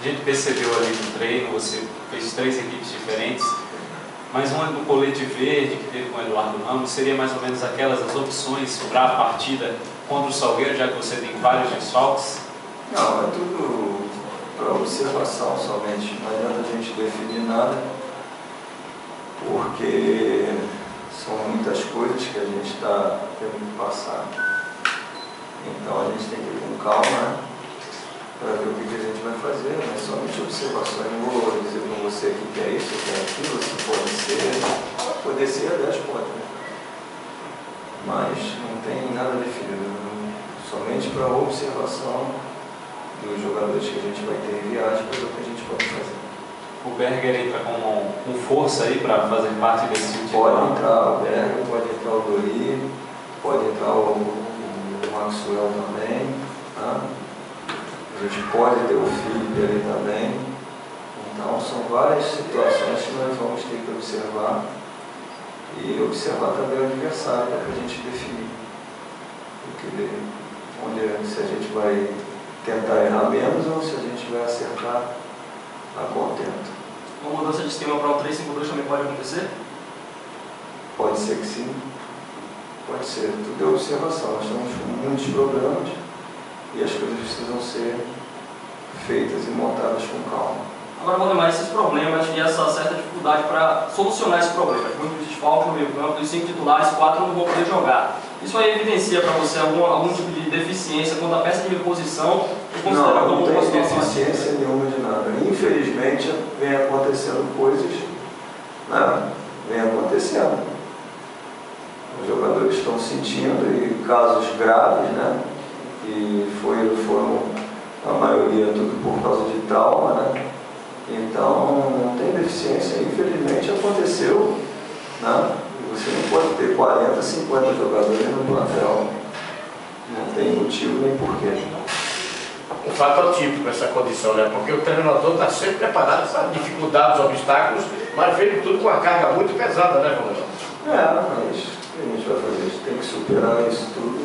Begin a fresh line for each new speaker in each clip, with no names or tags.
A gente percebeu ali no treino, você fez três equipes diferentes, mas uma do colete verde que teve com o Eduardo Ramos seria mais ou menos aquelas as opções para a partida contra o Salgueiro, já que você tem vários desfalques?
Não, é tudo para observação somente. Não adianta a gente definir nada, porque são muitas coisas que a gente está tendo que passar. Então a gente tem que ir com calma né, para ver o que, que, a gente vai fazer, mas somente observações. Não vou dizer para você que é isso, que é aquilo, se pode ser, poder ser, aliás, pode. Né? Mas não tem nada definido, né? somente para observação dos jogadores que a gente vai ter em viagem para ver o que a gente pode fazer.
O Berger entra com, com força aí para fazer parte desse time?
Pode entrar o Berger, pode entrar o Dori, pode entrar o, o Maxwell também. Tá? A gente pode ter o Felipe ali também. Então são várias situações que nós vamos ter que observar e observar também o adversário para a gente definir. Porque onde, se a gente vai tentar errar menos ou se a gente vai acertar a contento.
Uma mudança de esquema para o 352 também pode acontecer?
Pode ser que sim. Pode ser. Tudo é observação. Nós estamos com muitos problemas e as coisas precisam ser feitas e montadas com calma.
Agora, Valdemar, esses problemas e essa certa dificuldade para solucionar esse problema, muitos desfalques no meio campo, dos cinco titulares, quatro não vão poder jogar. Isso aí evidencia para você algum, algum tipo de deficiência quando a peça de reposição
uma Não, tem deficiência nenhuma de nada. Infelizmente, vem acontecendo coisas, né? vem acontecendo. Os jogadores estão sentindo, e casos graves, né? E foi, foram, a maioria, tudo por causa de trauma, né? Então, não tem deficiência. Infelizmente, aconteceu, né? Você não pode ter 40, 50 jogadores no plantel. Não tem motivo nem porquê.
Um fato atípico essa condição, né? Porque o treinador está sempre preparado para dificuldades, obstáculos, mas veio tudo com uma carga muito pesada, né, Ronaldo?
É, mas o que a gente vai fazer? A gente tem que superar isso tudo,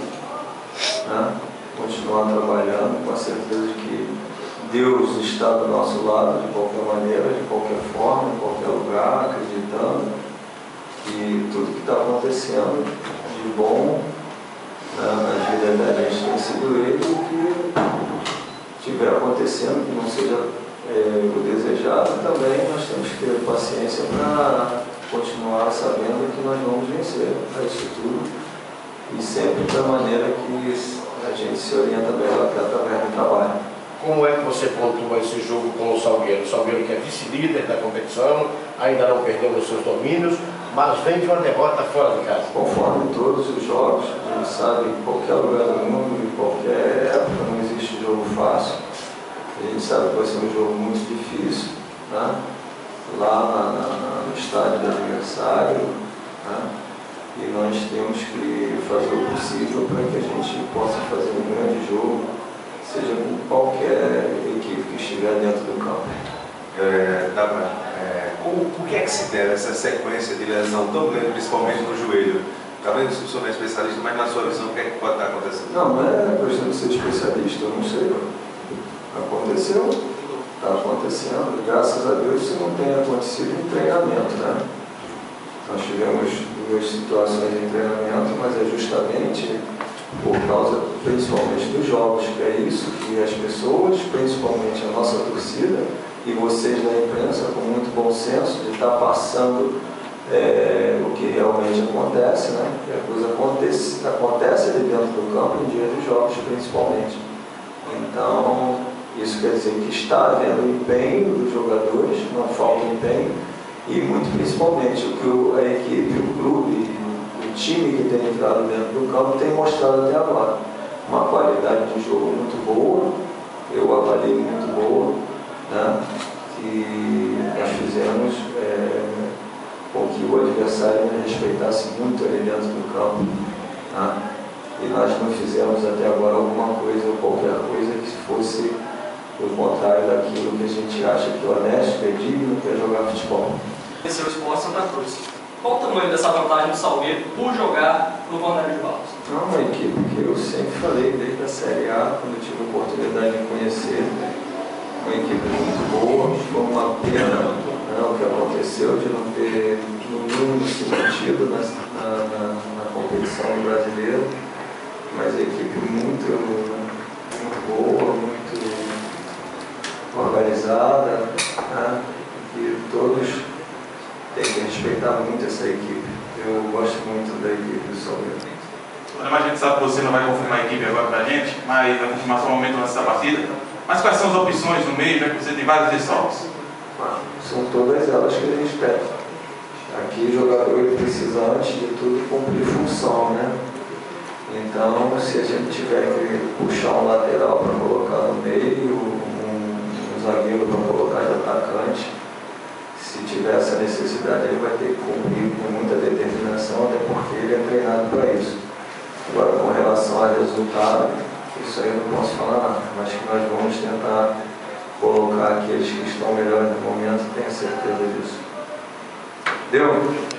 né? Continuar trabalhando com a certeza de que Deus está do nosso lado de qualquer maneira, de qualquer forma, em qualquer lugar, acreditando que tudo que está acontecendo de bom né, na vida da gente tem sido ele o que estiver acontecendo, que não seja é, o desejado, também nós temos que ter paciência para continuar sabendo que nós vamos vencer a isso tudo e sempre da maneira que a gente se orienta melhor que através do trabalho.
Como é que você pontua esse jogo com o Salgueiro? O Salgueiro que é vice-líder da competição, ainda não perdeu os seus domínios, mas vem de uma derrota fora de casa.
Conforme todos os jogos, a gente sabe em qualquer lugar do mundo, em qualquer época, não existe jogo fácil. A gente sabe que vai ser um jogo muito difícil, né? lá na, na, no estádio do adversário. Né? E nós temos que fazer o possível para que a gente possa fazer um grande jogo seja com qualquer equipe que estiver dentro do campo.
É, é, o, o que é que se deve essa sequência de lesão tão grande, principalmente no joelho? Talvez o senhor não é especialista, mas na sua visão, o que é que pode estar acontecendo?
Não, não é questão de ser especialista, eu não sei. Aconteceu, está acontecendo. Graças a Deus isso não tem acontecido em treinamento, né? Nós tivemos duas situações em treinamento, mas é justamente por causa principalmente dos jogos, que é isso que as pessoas, principalmente a nossa torcida e vocês da imprensa, com muito bom senso, de estar passando é, o que realmente acontece, né? que a coisa acontece, acontece ali dentro do campo em dia dos jogos principalmente. Então, isso quer dizer que está havendo empenho dos jogadores, não falta empenho, e muito principalmente o que a equipe, o clube time que tem entrado dentro do campo tem mostrado até agora. Uma qualidade de jogo muito boa, eu avaliei muito boa, né? e nós fizemos é, com que o adversário nos respeitasse muito ali dentro do campo. Né? E nós não fizemos até agora alguma coisa ou qualquer coisa que fosse o contrário daquilo que a gente acha que é honesto, que é digno, que é jogar futebol.
Esse é o esporte Santa Cruz. Qual o tamanho dessa vantagem do Salgueiro por jogar no Balneário de Barros?
É uma equipe que eu sempre falei desde a Série A, quando eu tive a oportunidade de conhecer. Uma equipe muito boa, foi uma pena o que aconteceu de não ter no mínimo se mantido na, na, na competição brasileira essa equipe. Eu gosto muito da equipe do Salgueiro.
Mas a gente sabe que você não vai confirmar a equipe agora pra gente, mas vai confirmar só o momento antes da partida. Mas quais são as opções no meio, já que você tem vários desfalques?
São todas elas que a gente pede. Aqui o jogador precisa, antes de tudo, cumprir função, né? Então, se a gente tiver que puxar um lateral para colocar no meio, um, um zagueiro para colocar de atacante, se tiver essa necessidade, ele vai ter que cumprir com muita determinação, até porque ele é treinado para isso. Agora, com relação a resultado, isso aí eu não posso falar nada, mas que nós vamos tentar colocar aqueles que estão melhores no momento, tenho certeza disso. Deu?